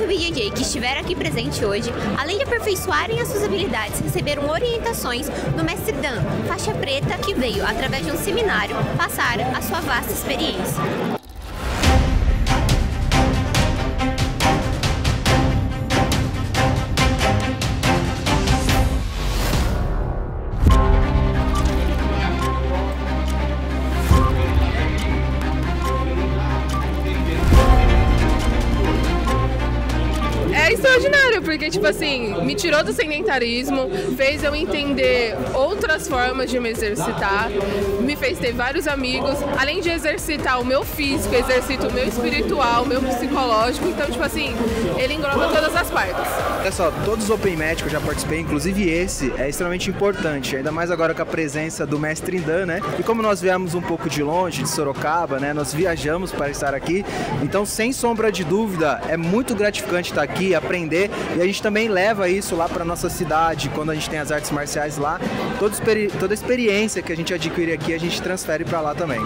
E o BJJ, que estiveram aqui presente hoje, além de aperfeiçoarem as suas habilidades, receberam orientações do mestre Dan, faixa preta, que veio, através de um seminário, passar a sua vasta experiência. Extraordinário, porque, tipo assim, me tirou do sedentarismo, fez eu entender outras formas de me exercitar, me fez ter vários amigos. Além de exercitar o meu físico, exercito o meu espiritual, o meu psicológico. Então, tipo assim, ele engloba todas as partes. Olha só, todos os Open Match que eu já participei, inclusive esse, é extremamente importante, ainda mais agora com a presença do mestre Indan, né? E como nós viemos um pouco de longe, de Sorocaba, né? Nós viajamos para estar aqui, então sem sombra de dúvida, é muito gratificante estar aqui, aprender, e a gente também leva isso lá para nossa cidade, quando a gente tem as artes marciais lá, toda, experi toda a experiência que a gente adquire aqui, a gente transfere para lá também.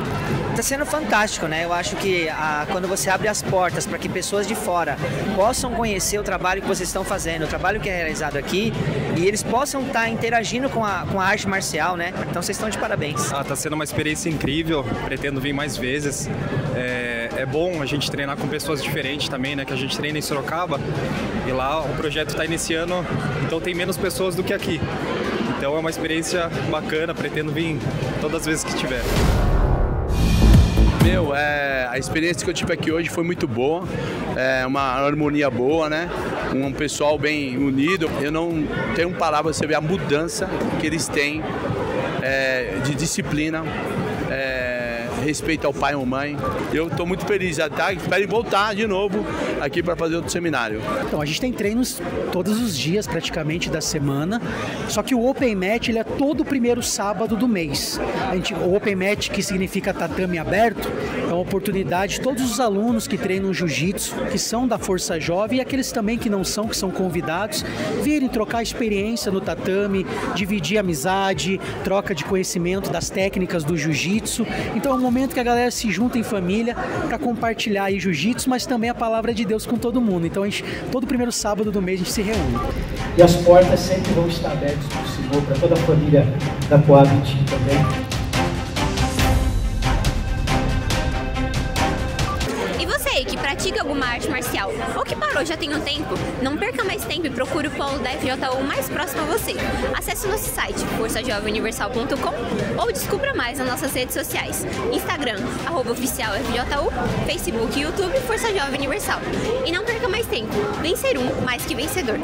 Está sendo fantástico, né? Eu acho que a, quando você abre as portas para que pessoas de fora possam conhecer o trabalho que vocês estão fazendo, o trabalho que é realizado aqui, e eles possam estar tá interagindo com a, com a arte marcial, né? Então vocês estão de parabéns. Ah, tá sendo uma experiência incrível, pretendo vir mais vezes. É, é bom a gente treinar com pessoas diferentes também, né? Que a gente treina em Sorocaba e lá o projeto está iniciando, então tem menos pessoas do que aqui. Então é uma experiência bacana, pretendo vir todas as vezes que tiver. Meu, é, a experiência que eu tive aqui hoje foi muito boa, é uma harmonia boa, né? Um pessoal bem unido. Eu não tenho palavras ver a mudança que eles têm é, de disciplina. É, respeito ao pai ou mãe. Eu estou muito feliz já, tá? Espero voltar de novo aqui para fazer outro seminário. Então, a gente tem treinos todos os dias praticamente da semana, só que o Open Match ele é todo primeiro sábado do mês. A gente, o Open Match, que significa tatame aberto, uma oportunidade de todos os alunos que treinam jiu-jitsu, que são da Força Jovem e aqueles também que não são, que são convidados, virem trocar experiência no tatame, dividir amizade, troca de conhecimento das técnicas do jiu-jitsu. Então é um momento que a galera se junta em família para compartilhar aí jiu-jitsu, mas também a palavra de Deus com todo mundo. Então, a gente, todo primeiro sábado do mês a gente se reúne. E as portas sempre vão estar abertas para o Senhor, para toda a família da Coab também. Que pratica alguma arte marcial ou que parou já tem um tempo, não perca mais tempo e procure o polo da FJU mais próximo a você. Acesse nosso site forçajovemuniversal.com ou descubra mais nas nossas redes sociais. Instagram, arroba oficial FJU, Facebook e YouTube Força Jovem Universal. E não perca mais tempo, vencer um mais que vencedor.